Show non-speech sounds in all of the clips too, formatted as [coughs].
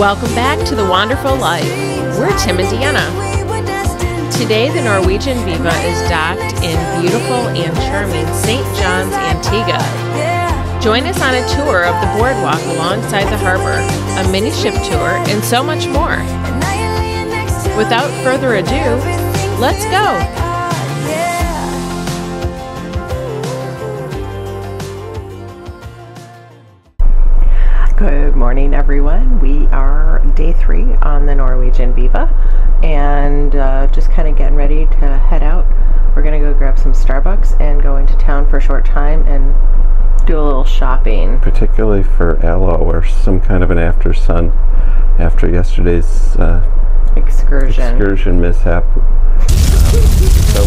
Welcome back to The Wanderfull Life. We're Tim and Deanna. Today, the Norwegian Viva is docked in beautiful and charming St. John's, Antigua. Join us on a tour of the boardwalk alongside the harbor, a mini ship tour, and so much more. Without further ado, let's go! Everyone. We are day three on the Norwegian Viva and uh, just kind of getting ready to head out. We're going to go grab some Starbucks and go into town for a short time and do a little shopping. particularly for aloe or some kind of an after sun after yesterday's uh, Excursion. excursion mishap. [laughs] so,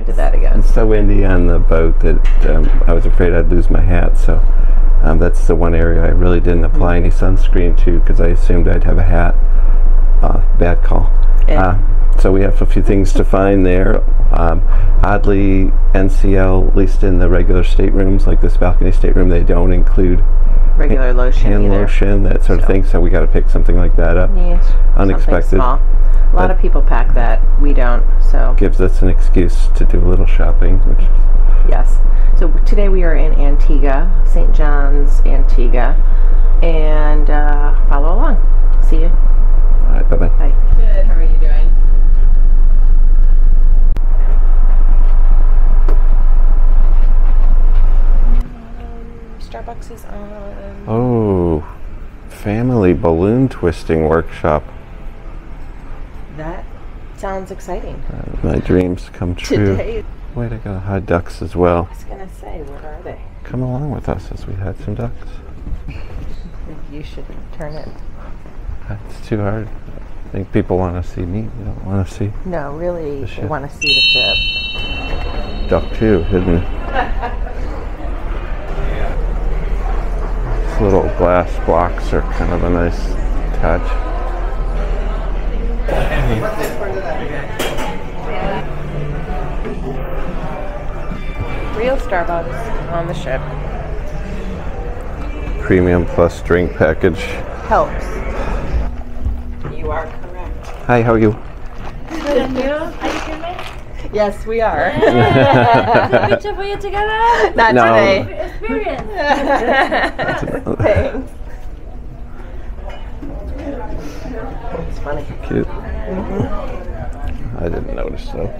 into that again. it's so windy on the boat that um, I was afraid I'd lose my hat. So um, that's the one area I really didn't apply any sunscreen to because I assumed I'd have a hat. Uh, bad call. Yeah. Uh, so we have a few things to find there. Um, oddly, NCL, at least in the regular staterooms, like this balcony stateroom, they don't include Regular lotion hand lotion, that sort of thing. So we got to pick something like that up. Yes. Unexpected. Small. A lot of people pack that. We don't. So Gives us an excuse to do a little shopping, which Yes. So today we are in Antigua, St. John's, Antigua, and uh, follow along. See you. all right. Bye bye. Bye. Good. How are you doing? Starbucks is on. Oh, family balloon twisting workshop. That sounds exciting. Uh, my dreams come true. Today, Wait, I got hot ducks as well. I was gonna say, what are they? Come along with us as we had some ducks. You should turn it. It's too hard. I think people want to see me. They don't want to see No, really, you ship. want to see the ship. duck too, hidden. [laughs] These little glass blocks are kind of a nice touch. Real Starbucks on the ship Premium plus drink package. helps. You are correct. Hi, how are you? Yes, we are. picture for you together? Not No. today. Experience. [laughs] Thanks. [laughs] It's funny. Cute. I didn't notice though.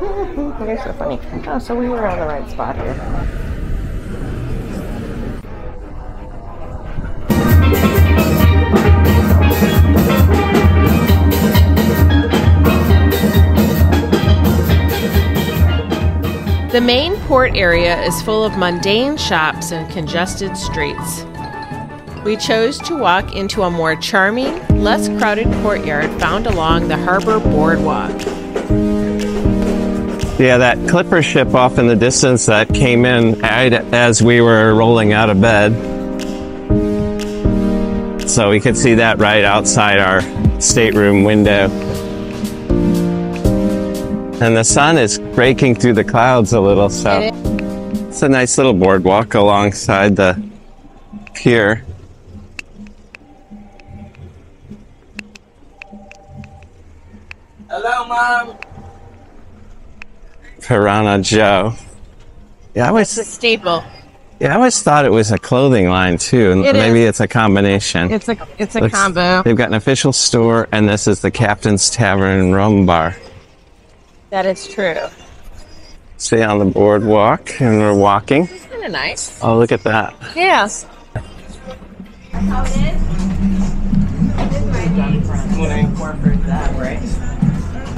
[laughs] You're so funny. Oh, so we were on the right spot here. The main port area is full of mundane shops and congested streets. We chose to walk into a more charming, less crowded courtyard found along the harbor boardwalk. Yeah, that clipper ship off in the distance that came in as we were rolling out of bed. So we could see that right outside our stateroom window. And the sun is breaking through the clouds a little, so it's a nice little boardwalk alongside the pier. Mom. Piranha Joe. Yeah, I always, Staple. yeah, I always thought it was a clothing line too. and It Maybe is. it's a combination. It's a it's a Looks- combo. They've got an official store, and this is the Captain's Tavern Rum Bar. That is true. Stay on the boardwalk, and we're walking. Kind of nice. Oh, look at that! Yes.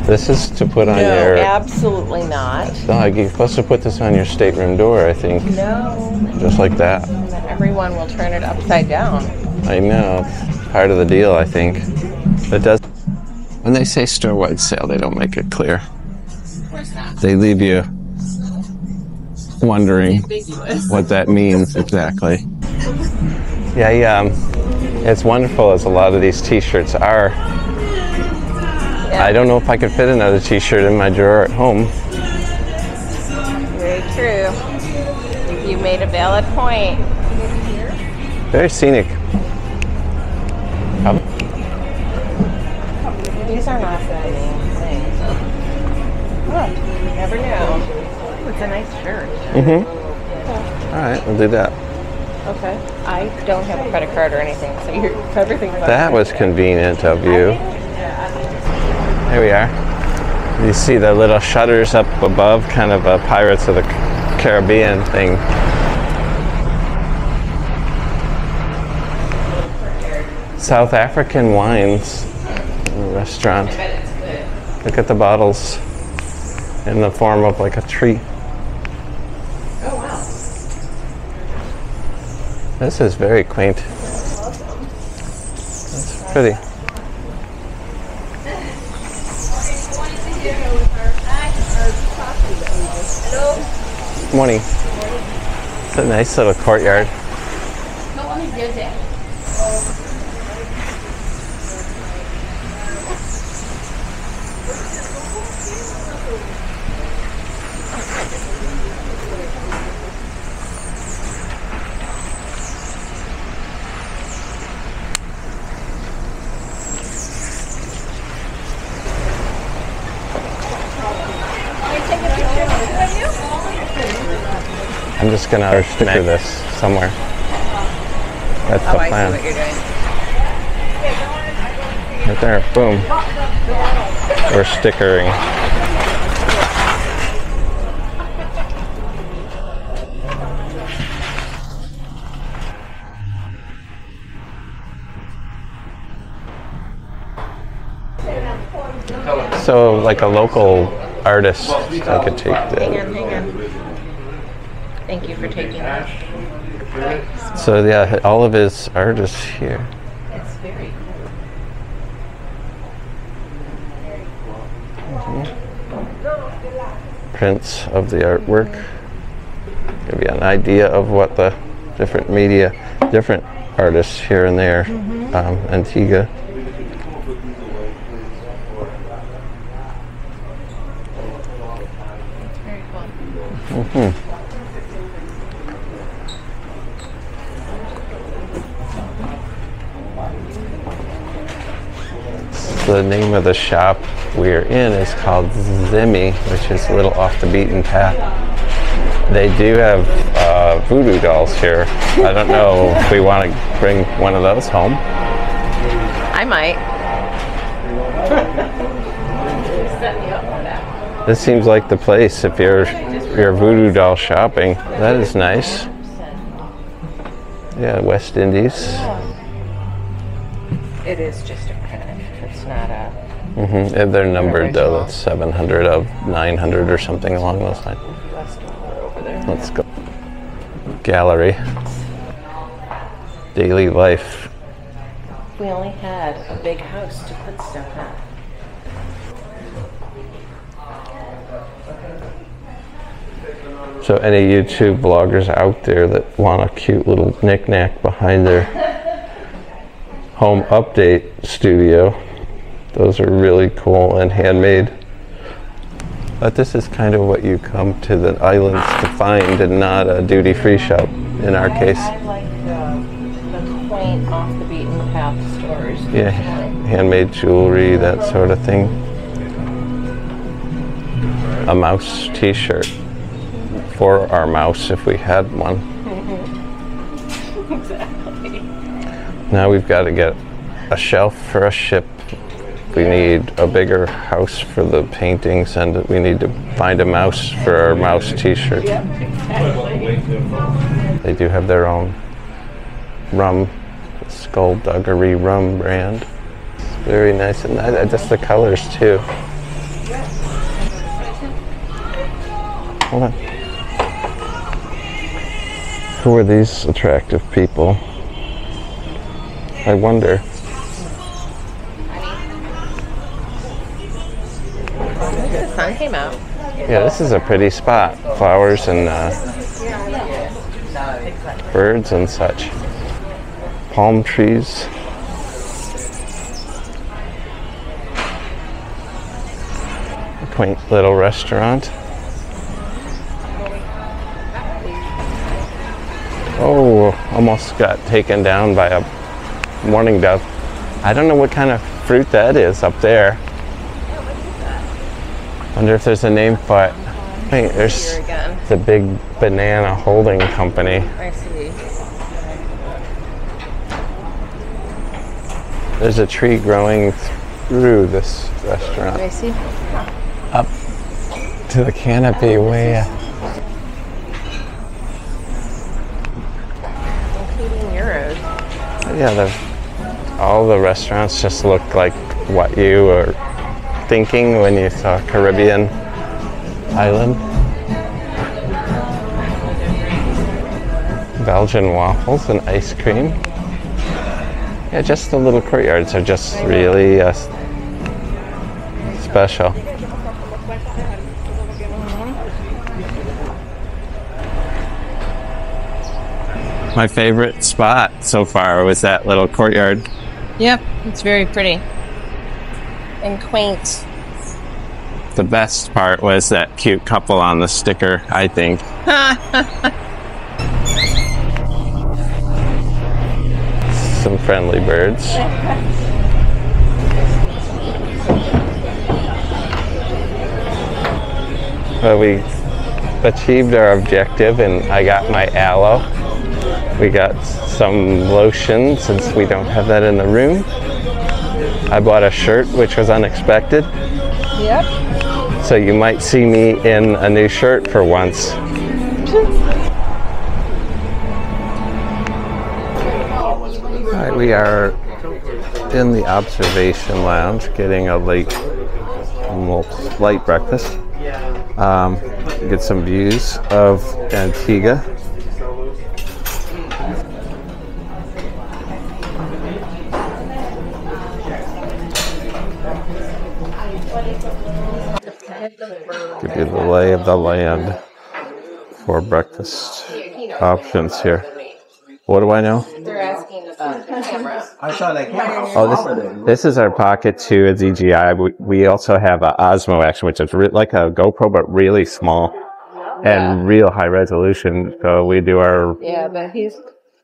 This is to put on No, your. absolutely not. No, you're supposed to put this on your stateroom door, I think. No. Just like that. Everyone will turn it upside down. I know. It's part of the deal, I think. It does. When they say store-wide sale, they don't make it clear. Of course not. They leave you wondering what that means exactly. Yeah, yeah. um, It's wonderful as a lot of these t-shirts are. I don't know if I could fit another t-shirt in my drawer at home. Very true. You made a valid point. Very scenic. These are not the main things. You never know. It's a nice shirt. Mhm. All right, we'll do that. Okay. I don't have a credit card or anything, so you're everything's That was convenient of you. Here we are. You see the little shutters up above, kind of a Pirates of the Caribbean thing. South African wines restaurant. Look at the bottles in the form of like a tree. Oh wow. This is very quaint. It's pretty. Morning. It's a nice little courtyard. Just gonna sticker this somewhere. That's the Oh, I see plan. what you're doing. Right there, boom. We're stickering. So, like a local artist, I could take Hang that. On, hang on. Thank you for taking that. So, yeah, all of his art is here. It's very cool. prints of the artwork. Give you an idea of what the different media, different artists here and there. Um, Antigua. very cool. The name of the shop we're in is called Zimmy, which is a little off the beaten path. They do have uh, voodoo dolls here. I don't know if we want to bring one of those home. I might. Set me up for that. This seems like the place if you're you're voodoo doll shopping. That is nice. Yeah, West Indies. It is just a print. It's not a. hmm And they're numbered though. That's 700 of 900 or something along those lines. West over there. Let's go. Gallery. Daily life. We only had a big house to put stuff in. So any YouTube bloggers out there that want a cute little knickknack behind their [laughs] home update studio, those are really cool and handmade. But this is kind of what you come to the islands to find and not a duty-free shop in our case. I like the, the quaint, off the beaten path stores. Yeah, handmade jewelry, that sort of thing. A mouse t-shirt for our mouse if we had one. exactly. [laughs] Now we've got to get a shelf for a ship. We need a bigger house for the paintings and we need to find a mouse for our mouse t-shirt. They do have their own rum, skullduggery rum brand. It's very nice and I, I- just the colors too. Hold on. Who are these attractive people? I wonder. Came out. Yeah, this is a pretty spot. Flowers and uh, birds and such. Palm trees. A quaint little restaurant. Oh, almost got taken down by a morning dove. I don't know what kind of fruit that is up there. Wonder if there's a name for it. I think there's the big banana holding company. I see. There's a tree growing through this restaurant I see. up to the canopy oh, way. up. Including euros. Yeah, the, all the restaurants just look like what you were thinking when you saw Caribbean island. Belgian waffles and ice cream. Yeah, just the little courtyards are just really uh, special. My favorite spot so far was that little courtyard. Yep, it's very pretty and quaint. The best part was that cute couple on the sticker, I think. [laughs] Some friendly birds. Well, we achieved our objective and I got my aloe. We got some lotion since we don't have that in the room. I bought a shirt, which was unexpected. Yep. So you might see me in a new shirt for once. All right, we are in the observation lounge getting a late, well, light breakfast. Um, get some views of Antigua. Lay of the land for breakfast options here. What do I know? They're asking about the camera. I saw that camera. Oh, this, this is our Pocket 2 at DJI. We, we also have a Osmo Action, which is re- like a GoPro, but really small and real high resolution. So we do our Yeah, but he's.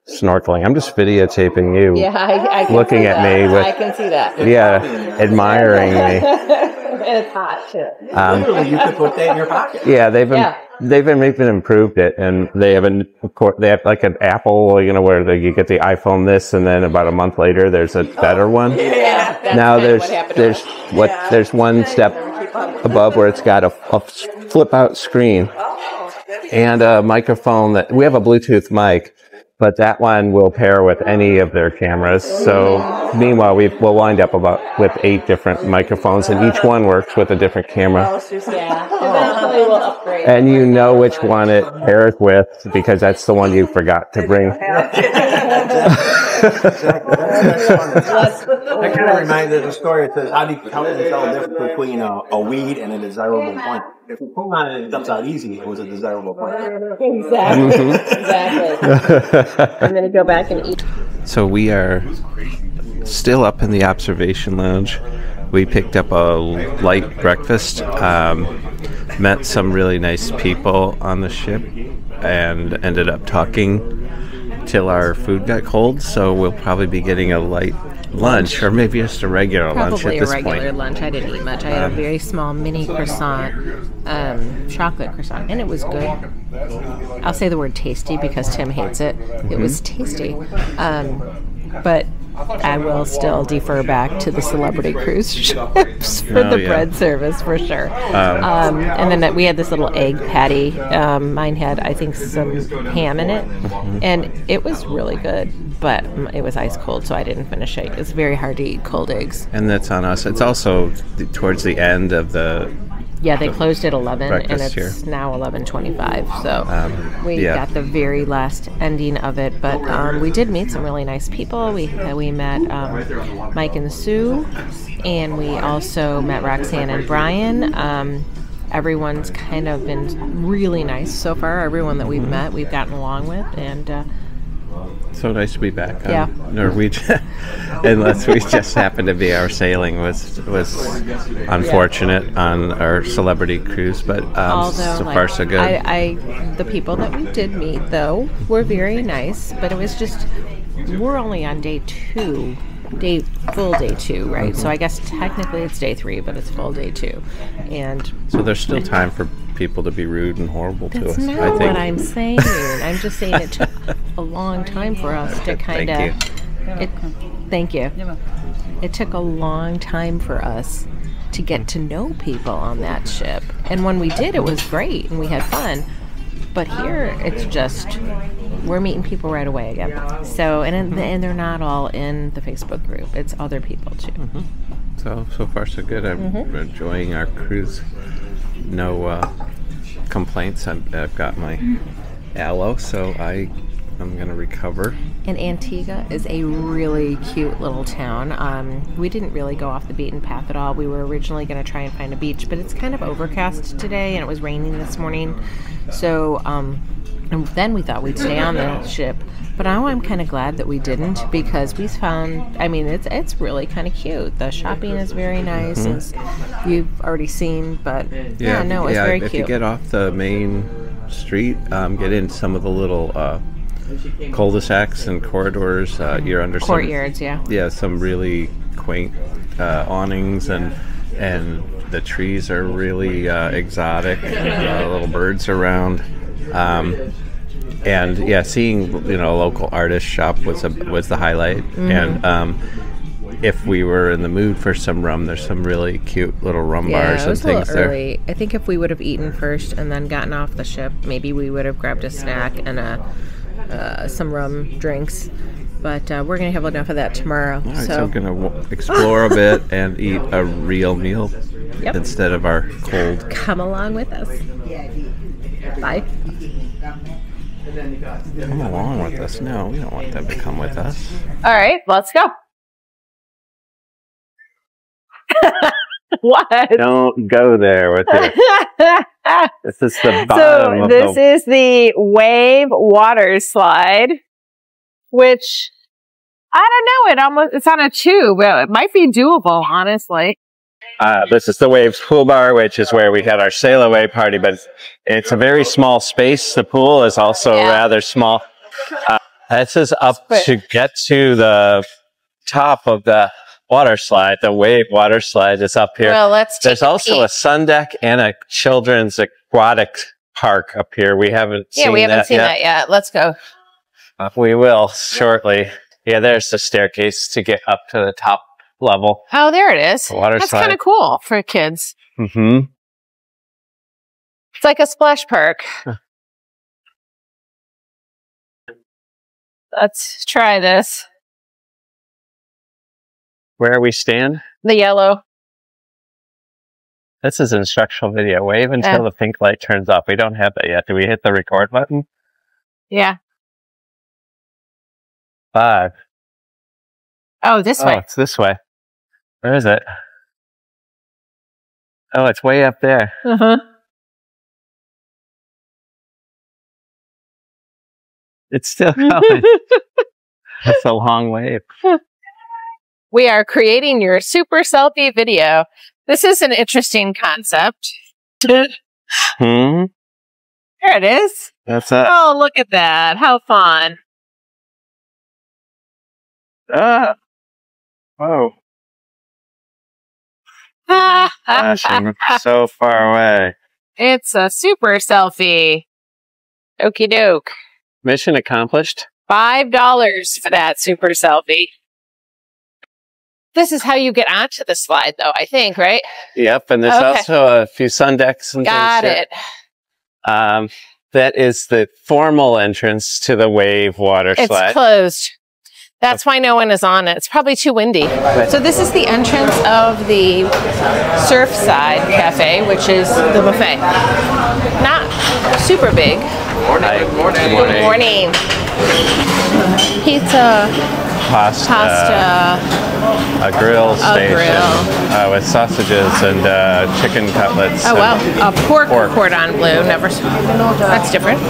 snorkeling. I'm just videotaping you. Yeah, I, I can Looking see at that. me with- I can see that. Yeah, admiring me. [laughs] and it's hot too. Um, Literally, you could put that in your pocket. yeah, they've been, Yeah. they've been, even improved it, and they have an, of course, they have like an Apple, you know, where the, you get the iPhone this, and then about a month later, there's a better one. Yeah, that's now there's what there's us. what there's one step above where it's got a, a flip out screen and a microphone that we have a Bluetooth mic, but that one will pair with any of their cameras. So meanwhile, we will wind up about with eight different microphones, and each one works with a different camera. Yeah, [laughs] eventually we'll upgrade. And you know which one it pairs with because that's the one you forgot to bring. [laughs] That kind of reminds me of the story. It says, how do you, how can you tell the difference between a, a weed and a desirable plant? If you pull on it, it dumps out easy. It was a desirable plant. Exactly. Mm-hmm. exactly. [laughs] And then you go back and eat. [laughs] So we are still up in the observation lounge. We picked up a light breakfast, um, met some really nice people on the ship, and ended up talking till our food got cold. So we'll probably be getting a light lunch, or maybe just a regular lunch Probably a regular lunch. I didn't eat much. I had a very small mini croissant, um, chocolate croissant, and it was good. I'll say the word tasty because Tim hates it. It was Mm-hmm. tasty. Um, but I will still defer back to the celebrity cruise [laughs] ships for Oh, the yeah. bread service for sure. Um, and then that we had this little egg patty. Um, mine had, I think, some ham in it, Mm-hmm. and it was really good. But it was ice cold, so I didn't finish it. It's very hard to eat cold eggs. And that's on us. It's also towards the end of the. Yeah, they closed at 11 and it's here. now 11:25. So Um, we yeah. got the very last ending of it, but um, we did meet some really nice people. We uh, we met um, Mike and Sue, and we also met Roxanne and Brian. Um, everyone's kind of been really nice so far. Everyone that Mm-hmm. we've met, we've gotten along with, and uh, So nice to be back on Yeah. Norwegian. [laughs] Unless we just happened to be our sailing was was unfortunate on our celebrity cruise, but um, although so like, far so good. I, I the people that we did meet though were very nice, but it was just we're only on day two day full day two, right? So I guess technically it's day three, but it's full day two, and So there's still time for people to be rude and horrible to that's us. not I think. what I'm saying. I'm just saying it took a long time for us to kind Thank of. Thank you. It took a long time for us to get to know people on that ship, and when we did, it was great and we had fun. But here, it's just we're meeting people right away again. So, and and they're not all in the Facebook group. It's other people too. So so far so good. I'm Mm-hmm. enjoying our cruise. No uh, complaints. I've, I've got my aloe, so I I'm gonna recover. And Antigua is a really cute little town. Um, we didn't really go off the beaten path at all. We were originally to try and find a beach, but it's kind of overcast today and it was raining this morning. So, um, and then we thought we'd stay on the ship. But now I'm kind of glad that we didn't because we found, I mean, it's it's really kind of cute. The shopping is very nice, as you've already seen. But yeah, no, it's yeah, very if cute. you get off the main street, um, get in some of the little uh, cul-de-sacs and corridors. Uh, you're under some- Courtyards, yeah. yeah, some really quaint uh, awnings and and the trees are really uh, exotic. Uh, little birds around. Um, and yeah, seeing you know a local artist shop was a, was the highlight. Mm-hmm. And um, if we were in the mood for some rum, there's some really cute little rum Yeah, bars and things there. early. I think if we would have eaten first and then gotten off the ship, maybe we would have grabbed a snack and a, uh, some rum drinks. But uh, we're gonna have enough of that tomorrow. All right, so, so I'm gonna w- explore a bit [laughs] and eat a real meal Yep. instead of our cold. come along with us. Bye. Come along with us. No, we don't want them to come with us. All right, let's go. [laughs] what? Don't go there with it. [laughs] This is the bottom so of this the. is the wave water slide, which I don't know. It almost it's on a tube. It might be doable, honestly. Uh, this is the Waves Pool Bar, which is where we had our sail away party, but it's a very small space. The pool is also Yeah. rather small. Uh, this is up to get to the top of the water slide. The wave water slide is up here. Well, let's. There's also a sun deck and a children's aquatic park up here. We haven't yeah, we haven't that seen yet. that yet. Let's go. Uh, we will shortly. Yeah, there's the staircase to get up to the top level. Oh, there it is. Water That's kind of cool for kids. Mm-hmm. It's like a splash park. Let's try this. Where we stand. The yellow. This is an instructional video. Wave until the pink light turns off. We don't have that yet. Do we hit the record button? Yeah. Five. Oh, this Oh, way. it's this way. Where is it? Oh, it's way up there. Uh-huh. It's still [laughs] going. That's a long wave. [laughs] we are creating your super selfie video. This is an interesting concept. [laughs] hmm. there it is. That's it. Oh, look at that. How fun. Ah. Whoa. Gosh, I'm so far away. it's a super selfie. Okie doke. Mission accomplished. Five dollars for that super selfie. This is how you get onto the slide, though, I think, right? Yep, and there's Okay. also a few sun decks and Got things. here. it. Um, that is the formal entrance to the wave water It's slide. closed. That's why no one is on it. It's probably too windy. So this is the entrance of the Surfside Cafe, which is the buffet. Not super big. Hi, Good morning. Good morning. Pizza, Pasta. pasta. A grill station. grill. Uh, with sausages and uh, chicken cutlets. Oh wow, a pork, Pork. cordon bleu. Never. That's different.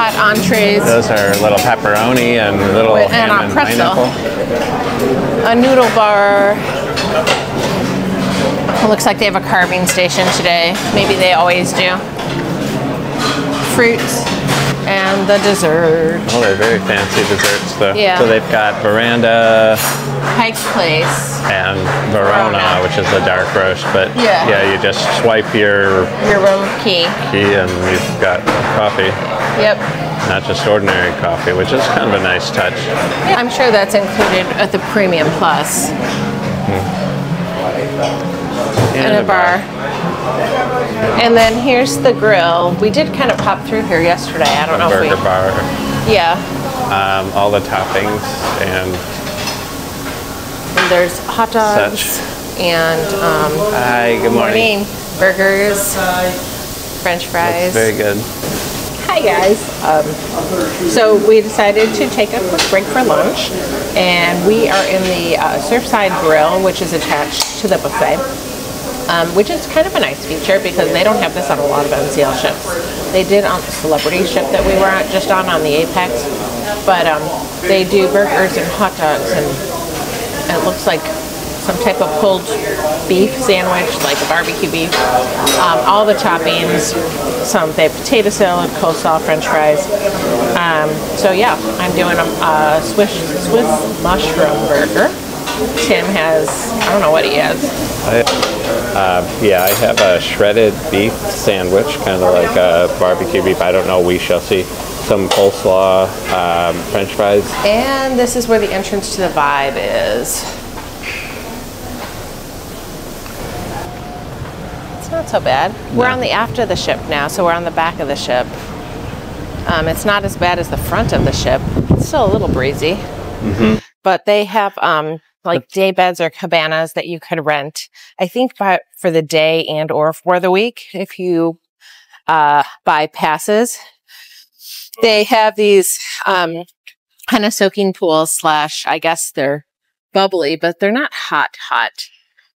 Hot entrees. Those are little pepperoni and little With- and ham and pretzel. pineapple. a noodle bar. It looks like they have a carving station today. Maybe they always do. Fruits And the dessert. Oh, they're very fancy desserts though. Yeah. So they've got Veranda Pike's Place. and Verona, Verona. which is the dark roast. But Yeah. yeah, you just swipe your Your room key. key and you've got coffee. Yep. Not just ordinary coffee, which is kind of a nice touch. I'm sure that's included at the Premium Plus. Hmm. And a bar. And then here's the grill. We did kind of pop through here yesterday. I don't know if burger we. bar, Yeah. um, all the toppings, and And there's hot dogs Such. and um, hi, good morning. morning burgers, French fries. Very good. Hi guys. Um, so we decided to take a quick break for lunch, and we are in the uh, Surfside Grill, which is attached to the buffet. Um, which is kind of a nice feature because they don't have this on a lot of NCL ships. They did on the celebrity ship that we were on, just on on the Apex, but um, they do burgers and hot dogs and it looks like some type of pulled beef sandwich, like a barbecue beef. Um, all the toppings, some they have potato salad, coleslaw, French fries. Um, so yeah, I'm doing a, a Swiss Swiss mushroom burger. Tim has I don't know what he has. I, uh, yeah, I have a shredded beef sandwich, kind of like a barbecue beef. I don't know. We shall see. Some coleslaw, um, French fries. And this is where the entrance to the Vibe is. It's not so bad. We're on the aft of the ship now, so we're on the back of the ship. Um, it's not as bad as the front of the ship. It's still a little breezy. But they have um, like day beds or cabanas that you could rent. I think by, for the day and or for the week if you uh, buy passes. They have these um, kind of soaking pools slash I guess they're bubbly, but they're not hot hot.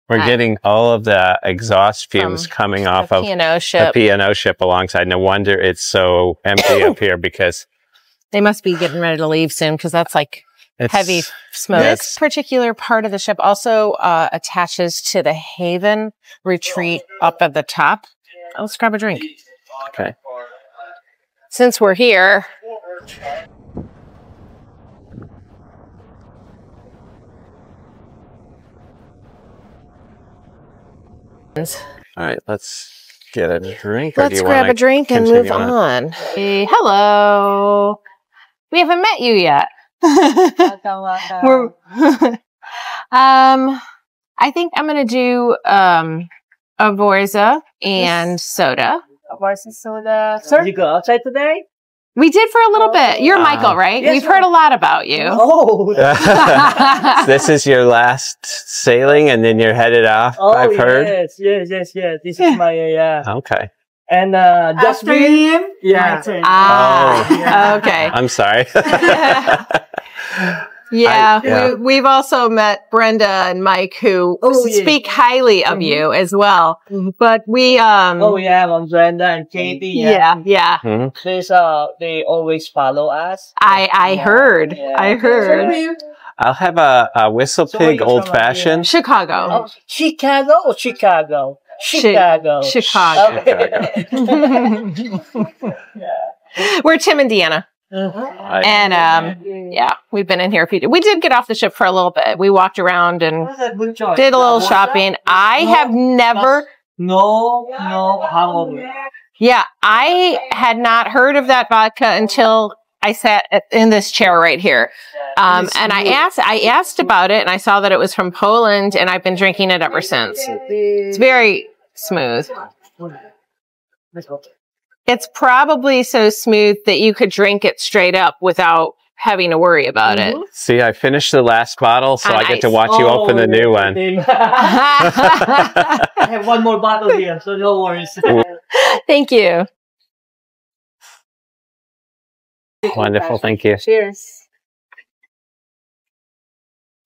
We're Hi. getting all of the exhaust fumes coming off of P&O the ship. P&O ship alongside. No wonder it's so empty up [coughs] here because they must be getting ready to leave soon because that's like it's heavy smoke. yeah, this particular part of the ship also uh, attaches to the Haven retreat up at the top. Let's grab a drink. Okay. Since we're here, All right, let's get a drink. let's grab a drink and move continue on. Hey, hello. We haven't met you yet. [laughs] We're, [laughs] um, I think I'm gonna do um a Vorza and soda. Versus soda. Sir? You go outside today? We did for a little bit. You're Uh, Michael, right? yes, We've ma'am. heard a lot about you. Oh, [laughs] this is your last sailing, and then you're headed off. oh I've heard. yes, yes, yes, yes. This is my uh, yeah. Okay. And uh, just After him, yeah. my turn. Ah, Oh. okay. I'm sorry. Yeah, yeah. We, we've also met Brenda and Mike who Oh, yeah. speak highly of Mhm. you as well. Mhm. But we, um, Oh yeah, on Brenda and Katie. Yeah. yeah, yeah. Mhm. There's uh, they always follow us. I, I Yeah, heard, yeah. I heard. I'll have a, a whistle So pig you old fashioned. Chicago. Oh, Chicago or Chicago? Chi- Chicago. Chicago. Okay. [laughs] [laughs] We're Tim and Deanna. I- And, um, yeah, we've been in here a few We did get off the ship for a little bit. We walked around and That's a good choice. did a little shopping. I No, have never, No, no hangover. yeah, I had not heard of that vodka until I sat at, in this chair right here. Um, and I asked, I asked about it and I saw that it was from Poland and I've been drinking it ever since. It's very smooth. Let's go. It's probably so smooth that you could drink it straight up without having to worry about it. See, I finished the last bottle, so On I get to ice. watch you open the new one. [laughs] [laughs] I have one more bottle here, so no worries. [laughs] Thank you. Wonderful, thank you. Cheers.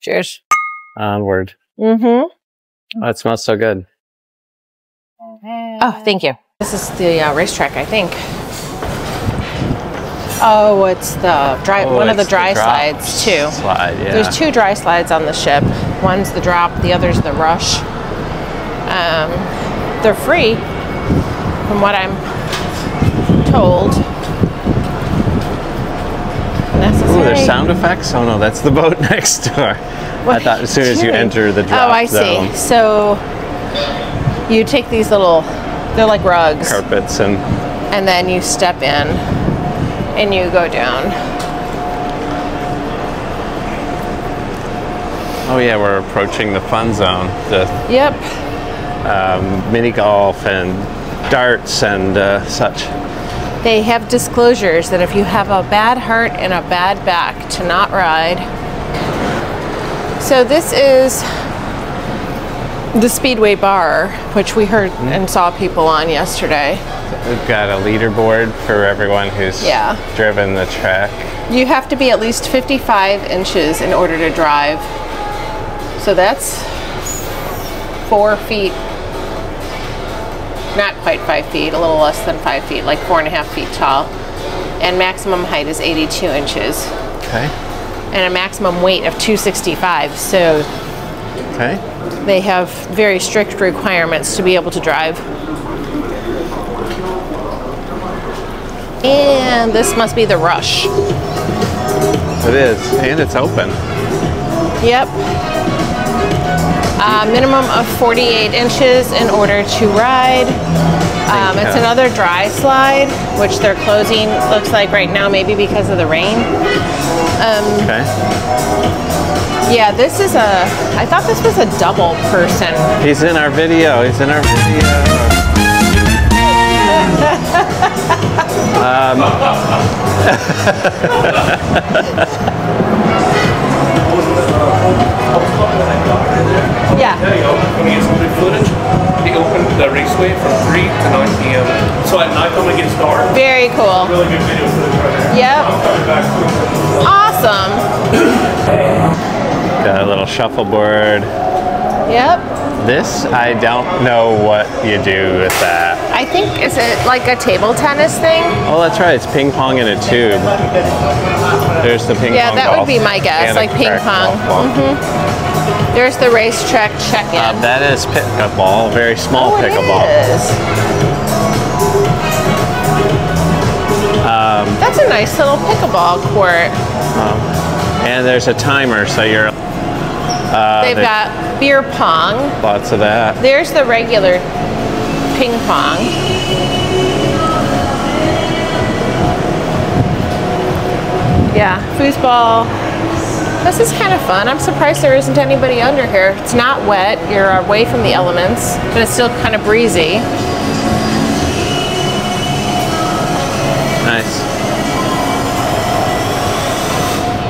Cheers. Onward. Mm-hmm. Oh, it smells so good. Oh, thank you. This is the uh, racetrack, I think. Oh, it's the dry, Oh, one of the dry drop slides too. Slide, yeah. There's two dry slides on the ship. One's the drop, the other's the rush. Um, they're free, from what I'm told. Oh, there's sound effects. Oh no, that's the boat [laughs] next door. I thought as soon as you enter the drop Oh, I zone, see. So you take these little, they're like rugs, carpets and and then you step in and you go down. oh yeah, we're approaching the fun zone, the Yep. um, mini golf and darts and uh, such. They have disclosures that if you have a bad heart and a bad back, to not ride. So this is the Speedway Bar, which we heard hmm? and saw people on yesterday. We've got a leaderboard for everyone who's Yeah. driven the track. You have to be at least 55 inches in order to drive. So that's four feet, not quite five feet, a little less than five feet, like four and a half feet tall. And maximum height is 82 inches. Okay. and a maximum weight of 265. So Okay. They have very strict requirements to be able to drive. And this must be the rush. It is, and it's open. Yep. Uh, minimum of 48 inches in order to ride. Um, it's another dry slide, which they're closing, looks like right now, maybe because of the rain. Okay. Yeah, this is a, I thought this was a double person. He's in our video. He's in our video. Shuffleboard. Yep. This, I don't know what you do with that. I think is it like a table tennis thing? Oh, that's right. It's ping pong in a tube. There's the ping Yeah, pong. Yeah, that would be my guess, like ping pong. golf ball. There's the racetrack check-in. Uh, that is pickleball, very small oh, pickleball. is. Um, That's a nice little pickleball court. And there's a timer, so you're uh, They've got beer pong. lots of that. There's the regular ping pong. Yeah, foosball. This is kind of fun. I'm surprised there isn't anybody under here. It's not wet. You're away from the elements, but it's still kind of breezy. Nice.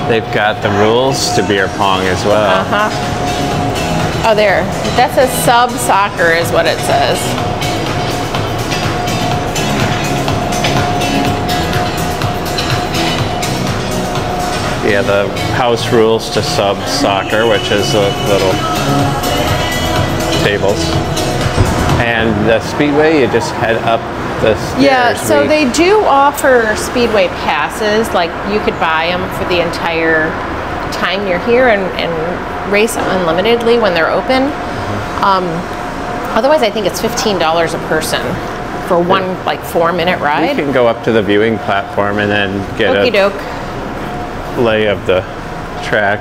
They've got the rules to beer pong as well. Uh huh. Oh, there. That's a sub soccer, is what it says. Yeah, the house rules to sub soccer, which is the little tables. And the speedway, you just head up the stairs. Yeah, so We- they do offer speedway passes. Like you could buy them for the entire time you're here and, and race unlimitedly when they're open. Um, otherwise, I think it's fifteen dollars a person for one like four minute ride. You can go up to the viewing platform and then get Okie a doke. lay of the track.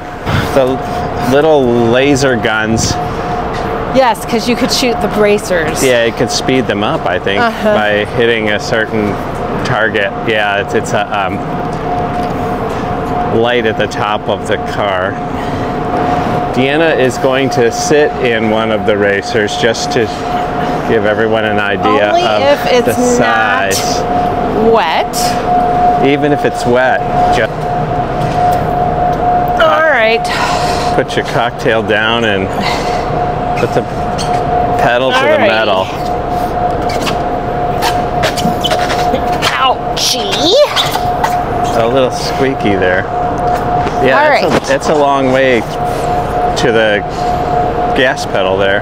The little laser guns, Yes, because you could shoot the bracers. yeah, it could speed them up, I think, Uh-huh. by hitting a certain target. Yeah, it's, it's a um, light at the top of the car. Deanna is going to sit in one of the racers just to give everyone an idea Only of if it's the not size. wet. Even if it's wet, just All right. put your cocktail down and put the pedal to the metal. Ouchie. A little squeaky there. Yeah, All it's, right. a, it's a long way to the gas pedal there.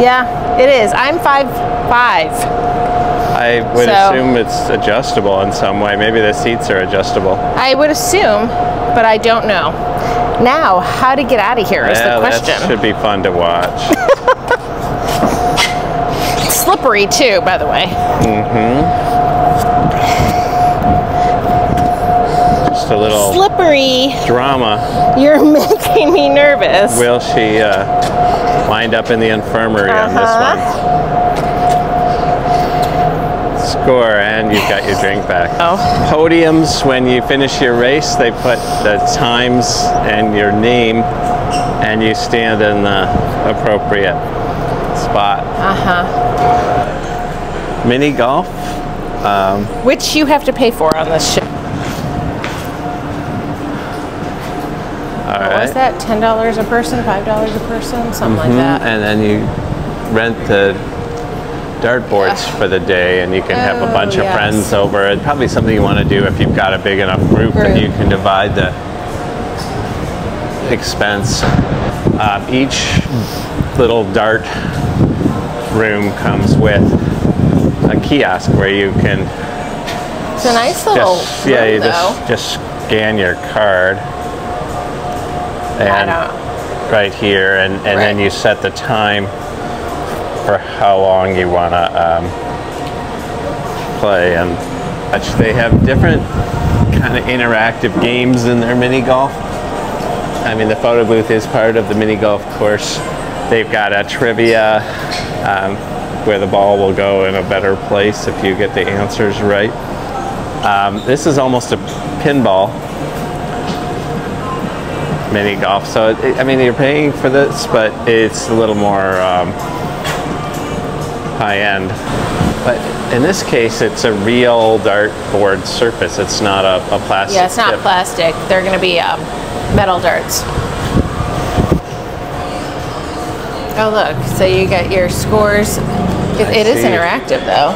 Yeah, it is. I'm five five. I would So- assume it's adjustable in some way. Maybe the seats are adjustable. I would assume, but I don't know. Now, how to get out of here is yeah, the question. that should be fun to watch. [laughs] Slippery too, by the way. Mm-hmm. Just a little Slippery. drama. You're [laughs] making me nervous. Will she uh, wind up in the infirmary on this Uh-huh. one? Score, and you've got your drink back. Oh. Podiums, when you finish your race, they put the times and your name, and you stand in the appropriate spot. Uh huh. Mini golf, Which you have to pay for on this ship. all What right. was that? Ten dollars a person, five dollars a person, something like Mhm, that. And then you rent the dartboards for the day, and you can have a Oh, bunch of friends over. It's probably something you want to do if you've got a big enough group, Group. you can divide the expense. Um, each little dart room comes with a kiosk where you can It's a nice little just yeah, you though. just just scan your card. And right here, and, and then you set the time for how long you want to um, play. And they have different kind of interactive games in their mini golf. I mean, the photo booth is part of the mini golf course. They've got a trivia um, where the ball will go in a better place if you get the answers right. Um, this is almost a pinball mini golf. So, it, I mean, you're paying for this, but it's a little more um, high end. But in this case, it's a real dartboard surface. It's not a, a plastic. Yeah, it's not plastic. They're going to be um, metal darts. Oh, look. So you get your scores. It, it is interactive, though.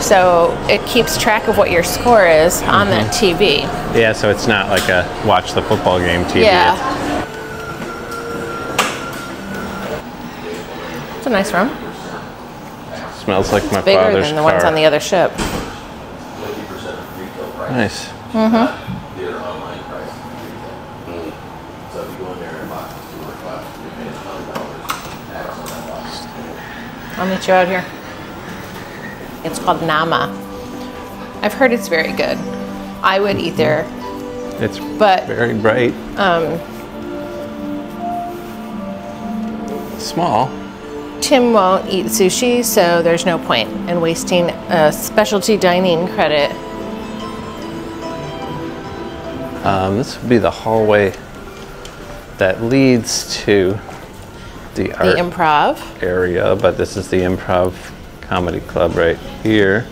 So it keeps track of what your score is on that Mm-hmm. TV. Yeah, so it's not like a watch the football game TV. Yeah. It's a nice room. Smells like my Bigger father's than the ones on the other ship. Nice. Mm hmm. I'll meet you out here. It's called Nama. I've heard it's very good. I would eat there, It's but very bright. um, Small. Tim won't eat sushi, so there's no point in wasting a specialty dining credit. Um, this would be the hallway that leads to the The art improv. area, but this is the improv comedy club right here.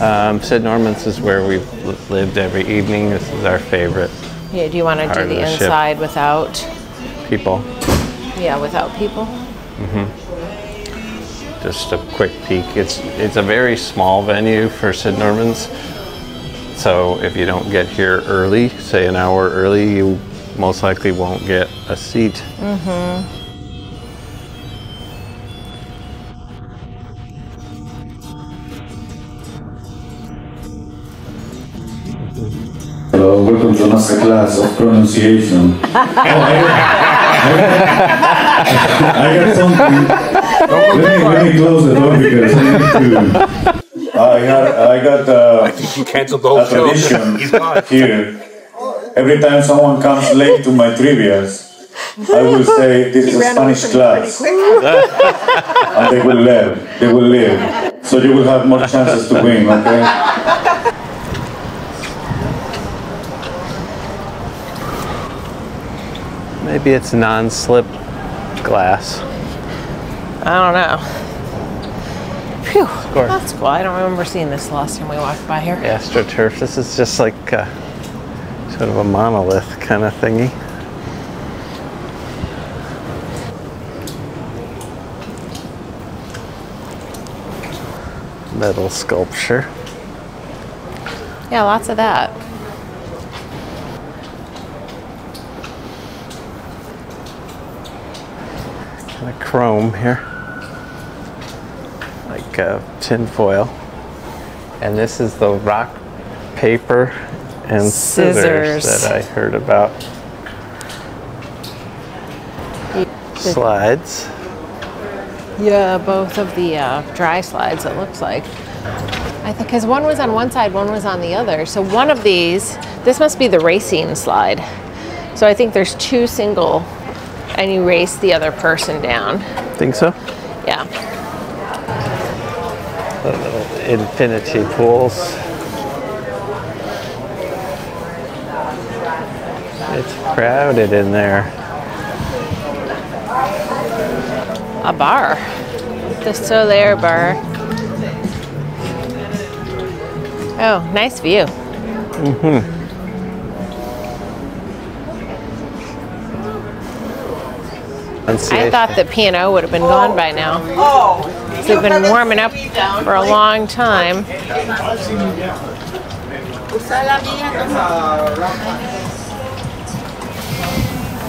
Um, Syd Norman's is where we've lived every evening. This is our favorite Yeah, do you want to do the inside without? People. Yeah, without people. Mhm. Just a quick peek. It's it's a very small venue for Syd Norman's. So if you don't get here early, say an hour early, you most likely won't get a seat. Hello, welcome to another class of pronunciation. [laughs] [laughs] I, I, I got something. Let me, let me close the door because I need to. I got, I got uh, You canceled the whole a tradition [laughs] He's here. Every time someone comes late to my trivias, I will say this is a Spanish class, and they will live. They will live. So you will have more chances to win. Okay. Maybe it's non-slip glass. I don't know. Phew, Score. that's cool. I don't remember seeing this the last time we walked by here. AstroTurf. This is just like a, sort of a monolith kind of thingy. Metal sculpture. Yeah, lots of that. Chrome here, like uh, tin foil. And this is the rock, paper, and scissors, Scissors. that I heard about. Slides. Yeah, both of the uh, dry slides, it looks like. I think because one was on one side, one was on the other. So one of these, this must be the racing slide. So I think there's two single, and you race the other person down. Think so? Yeah. Little infinity pools. It's crowded in there. A bar. The Soleil bar. Oh, nice view. Mm-hmm. I thought the P&O would have been gone by now. They've been warming up for a long time.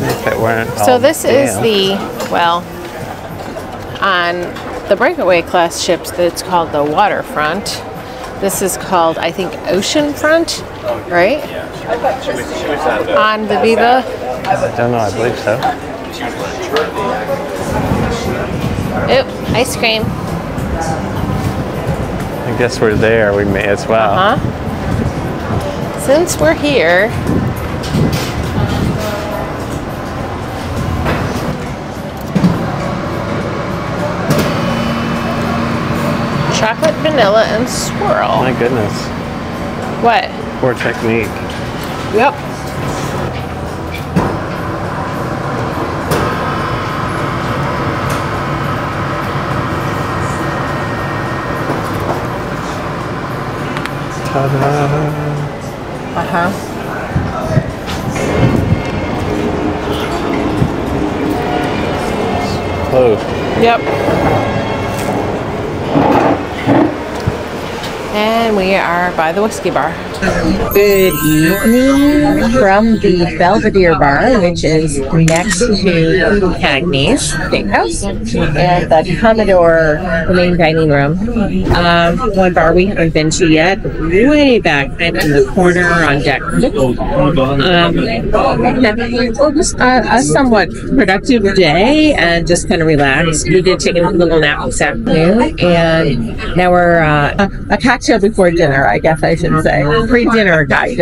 If it weren't So this is the, well, on the breakaway class ships, it's called the waterfront. This is called, I think, oceanfront, right? On the Viva. I don't know, I believe so. Ice cream. I guess we're there, we may as well. Huh? Since we're here, chocolate, vanilla, and swirl. My goodness. What? Poor technique. Yep. Ta-da. Uh huh. Close. Yep. And we are by the whiskey bar. Good evening from the Belvedere Bar, which is next to Cagney's Steakhouse and the Commodore, the main dining room. Um, one bar we haven't been to yet, way back in the corner on deck. Um, was a, a somewhat productive day and just kind of relaxed. We did take a little nap this afternoon, and now we're uh, a, a cocktail before dinner, I guess I should say. Pre-dinner guide.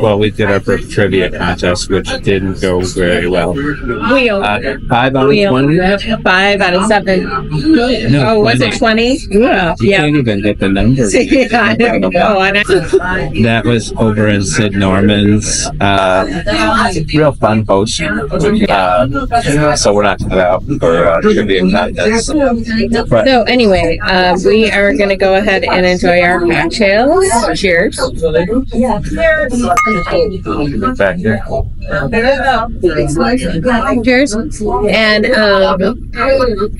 Well, we did our first trivia contest, which didn't go very well. Wheel. Uh, five out of Wheel. twenty. Five out of seven. oh, was it 20? Yeah. You Yeah. can't even get the numbers. [laughs] Yeah, know. That was over in Syd Norman's. Uh, real fun host. Uh, so we're not cut out for uh, trivia contest. But So anyway, uh, we are going to go ahead and enjoy our cocktails. Cheers. back here. Cheers. And um,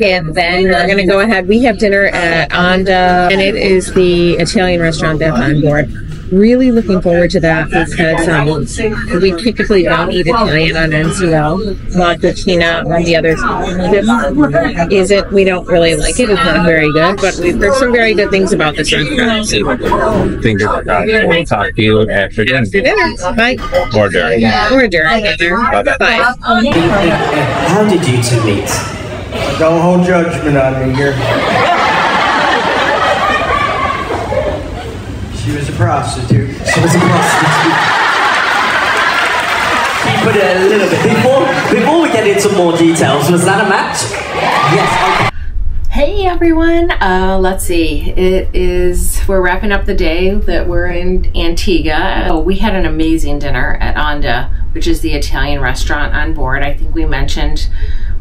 and then we're going to go ahead. We have dinner at Onda, and it is the Italian restaurant that's on board. Really looking forward to that because um, we typically don't eat Italian on NCL. La Cucina on the other ship is it? We don't really like it. It's not very good, but we've heard some very good things about this restaurant. Fingers crossed. We'll talk to you after dinner. After dinner, bye. Or during. Or during dinner. Bye. How did you two meet? Don't hold judgment on me here. She was a prostitute. She was a prostitute. Keep it a little bit. Before, before we get into more details, was that a match? Yes. Okay. Hey everyone, uh, let's see. It is, we're wrapping up the day that we're in Antigua. Oh, we had an amazing dinner at Onda, which is the Italian restaurant on board. I think we mentioned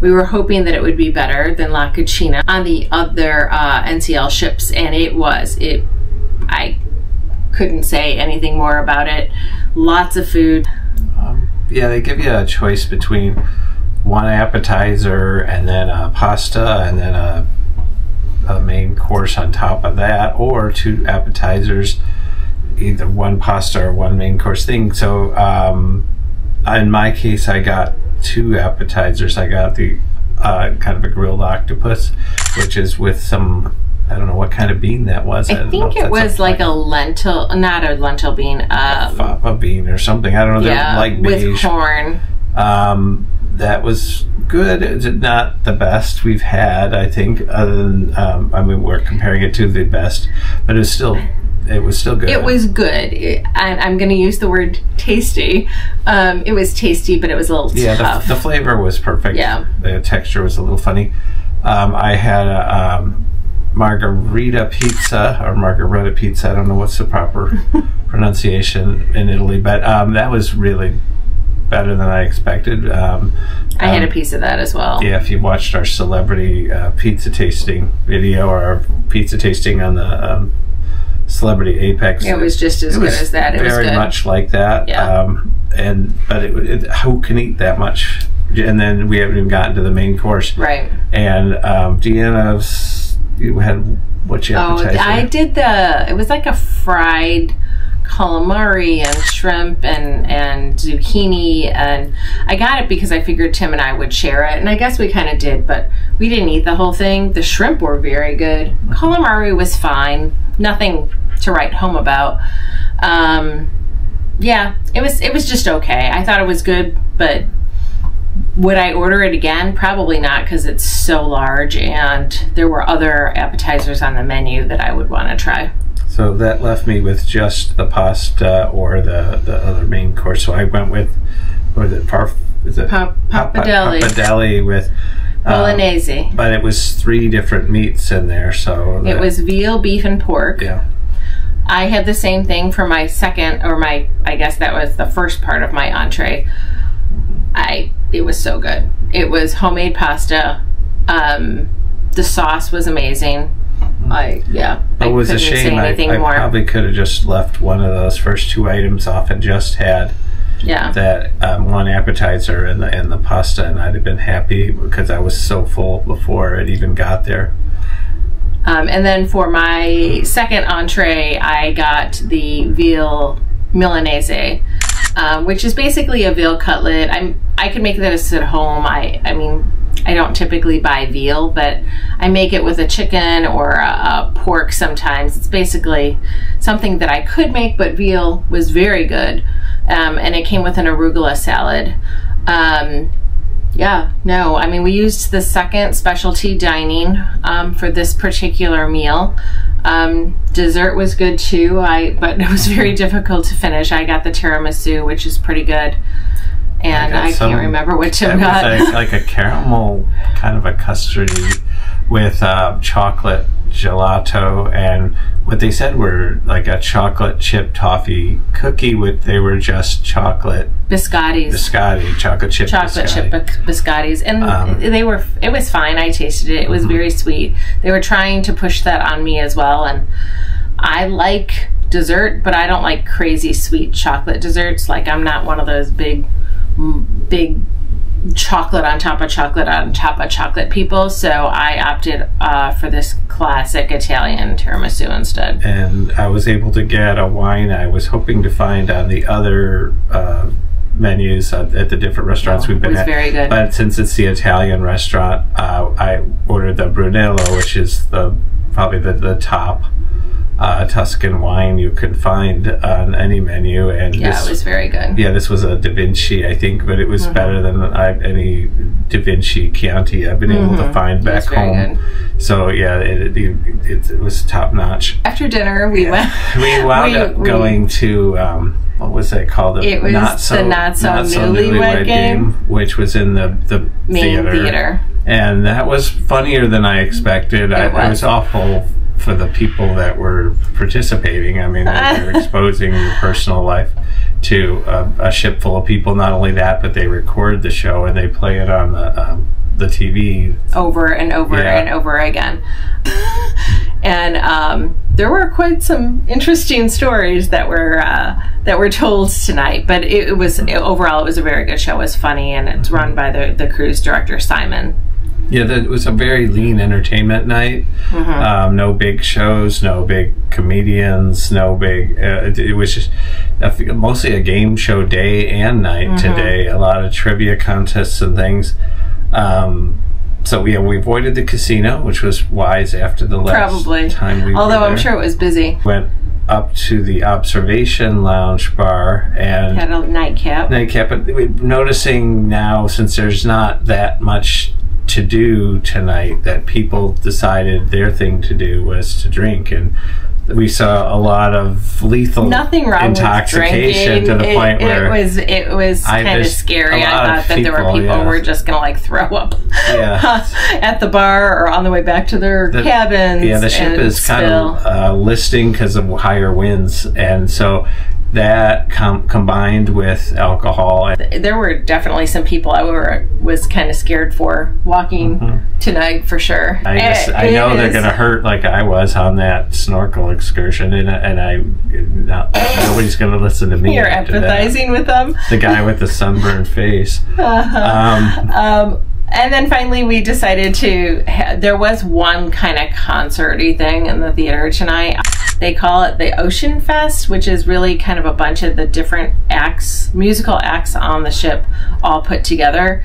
we were hoping that it would be better than La Cucina on the other uh, NCL ships, and it was. It, I couldn't say anything more about it. Lots of food. Yeah, they give you a choice between one appetizer and then a pasta and then a, a main course on top of that, or two appetizers, either one pasta or one main course thing. So, um, in my case, I got two appetizers. I got the uh, kind of a grilled octopus, which is with some. I don't know what kind of bean that was. I don't think it was like a lentil, not a lentil bean, um, fava bean or something. I don't know. They're yeah, like with corn. Um, that was good. It's not the best we've had, I think. Other than, um, I mean, we're comparing it to the best, but it's still, it was still good. It was good. It, I, I'm going to use the word tasty. Um, it was tasty, but it was a little yeah. tough. The, the flavor was perfect. Yeah. The texture was a little funny. Um, I had a um, margarita pizza or margarita pizza. I don't know what's the proper [laughs] pronunciation in Italy, but um, that was really better than I expected. Um, I had a um, piece of that as well. Yeah, if you watched our celebrity uh, pizza tasting video or our pizza tasting on the um, Celebrity Apex, It was just as good as that. It was very much like that. Yeah. Um, and but it, it, who can eat that much? And then we haven't even gotten to the main course. Right. And um, Deanna's you had what you your Oh. I did the. It was like a fried calamari and shrimp and and zucchini and I got it because I figured Tim and I would share it and I guess we kind of did but we didn't eat the whole thing the shrimp were very good calamari was fine nothing to write home about um yeah it was it was just okay I thought it was good but would I order it again? Probably not because it's so large and there were other appetizers on the menu that I would want to try. So that left me with just the pasta or the, the other main course. So I went with, what is it, parf, is it Pa- Papa- pappardelle. pappardelle with um, Bolognese. but it was three different meats in there. So It was veal, beef, and pork. Yeah. I had the same thing for my second, or my, I guess that was the first part of my entree. I, it was so good. It was homemade pasta. Um, the sauce was amazing. I, yeah. I It was a shame. I, I probably could have just left one of those first two items off and just had Yeah. that um, one appetizer and the and the pasta, and I'd have been happy because I was so full before it even got there. Um, and then for my second entree, I got the veal milanese, um, which is basically a veal cutlet. I'm I could make this at home. I I mean I don't typically buy veal, but I make it with a chicken or a, a pork sometimes. It's basically something that I could make, but veal was very good, um, and it came with an arugula salad. Um, yeah, no, I mean, we used the second specialty dining um, for this particular meal. Um, dessert was good too, I but it was very difficult to finish. I got the tiramisu, which is pretty good, and got I, can't remember what Tim It got. a, like a caramel, kind of a custardy with uh, chocolate gelato and what they said were like a chocolate chip toffee cookie with they were just chocolate Biscottis. biscotti chocolate chip chocolate biscotti. chip biscottis. And Um, they were it was fine. I tasted it. It was very sweet. They were trying to push that on me as well. And i like dessert but i don't like crazy sweet chocolate desserts. Like i'm not one of those big big chocolate on top of chocolate on top of chocolate people so i opted uh, for this classic italian tiramisu instead and I was able to get a wine I was hoping to find on the other uh, menus at, at the different restaurants we've been at. very good. But since it's the Italian restaurant, uh, I ordered the Brunello, which is the probably the, the top uh, Tuscan wine you could find on any menu. And yeah this, it was very good yeah, this was a Da Vinci, I think, but it was Mhm. better than I, any Da Vinci Chianti I've been able to Mhm. find back home. So yeah, it, it, it, it was top notch. after dinner we went [laughs] We wound [laughs] we- up we- going to um, what was it called? The It was the Not So Newlywed Game. which was in the the Main theater. theater. and that was funnier than I expected. It it was was. awful for the people that were participating. I mean, they were [laughs] exposing your personal life to a, a ship full of people. Not only that, but they record the show and they play it on the um, the TV. over and over Yeah. and over again. [laughs] and um, there were quite some interesting stories that were uh, that were told tonight. But it, it was overall it was a very good show. It was funny and it's run by the the cruise director Simon. Yeah, that was a very lean entertainment night. Mhm. Um, no big shows, no big comedians, no big. Uh, it, it was just a f mostly a game show day and night Mhm. today. A lot of trivia contests and things. Um, so yeah, we avoided the casino, which was wise after the last Probably. time we Although I'm sure it was busy. went up to the observation lounge bar and Had a nightcap. nightcap. But noticing now, since there's not that much to do tonight, that people decided their thing to do was to drink, and we saw a lot of lethal Nothing wrong intoxication to the it, point where it was it was kind of scary. I thought that there were people, yeah. who were just gonna like throw up yeah. [laughs] at the bar or on the way back to their The- cabins. Yeah, the ship is kind spill. of uh, listing because of higher winds, and so that com- combined with alcohol. there were definitely some people I were was kind of scared for walking tonight for sure. Mm-hmm. I just, I know they're going to hurt like I was on that snorkel excursion, and and I not, nobody's going to listen to me. You're after that. empathizing with them. The guy with the sunburned face. [laughs] Uh-huh. Um, and then finally, we decided to. There was one kind of concerty thing in the theater tonight. They call it the Ocean Fest, which is really kind of a bunch of the different acts, musical acts on the ship, all put together.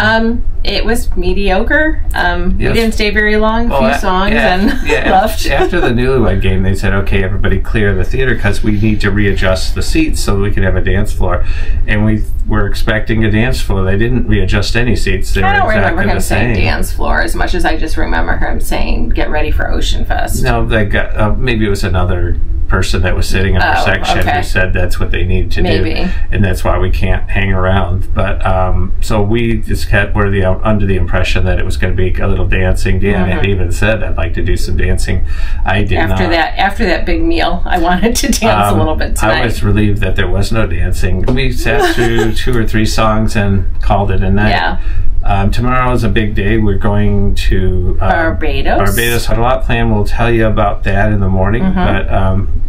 Um, it was mediocre. Um, Yes. We didn't stay very long. A Well, few songs yeah, and yeah, [laughs] left. [laughs] After the Newlywed Game, they said, "Okay, everybody, clear the theater because we need to readjust the seats so we can have a dance floor." And we were expecting a dance floor. They didn't readjust any seats. They I were don't exactly remember him saying dance floor as much as I just remember him saying "Get ready for Ocean Fest." No, they got uh, maybe it was another person that was sitting in our Oh, section okay. who said that's what they need to Maybe. do, and that's why we can't hang around. But um, so we just kept were the under the impression that it was going to be a little dancing. Dan had Mhm. even said I'd like to do some dancing. I did after not. that after that big meal i wanted to [laughs] dance a Um, little bit tonight I was relieved that there was no dancing. We sat through [laughs] two or three songs and called it a night. Yeah. Um, tomorrow is a big day. We're going to um, Barbados. Barbados had a lot planned. We'll tell you about that in the morning. Mhm. But um,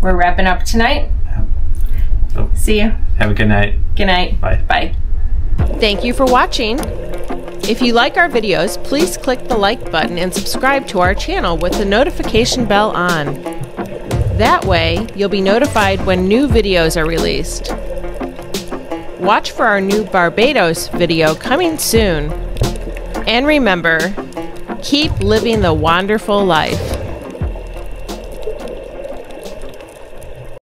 we're wrapping up tonight see you have a good night. good night Bye. bye Thank you for watching. If you like our videos, please click the like button and subscribe to our channel with the notification bell on. That way, you'll be notified when new videos are released. Watch for our new Barbados video coming soon. And remember, keep living the Wanderfull Life.